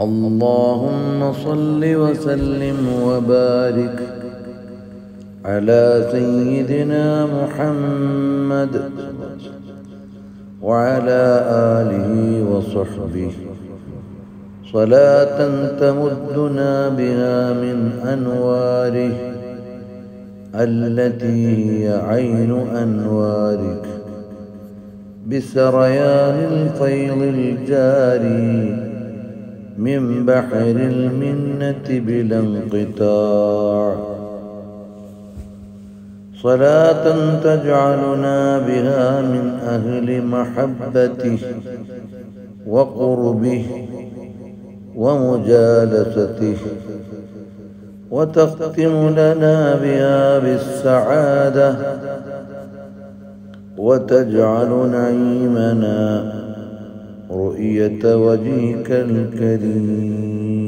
اللهم صل وسلم وبارك على سيدنا محمد وعلى آله وصحبه. صلاة تمدنا بها من أنواره التي هي عين أنوارك. بسريان الفيض الجاري من بحر المنة بلا انقطاع. صلاة تجعلنا بها من أهل محبته وقربه ومجالسته وتختم لنا بها بالسعادة وتجعل نعيمنا رؤية وجهك الكريم.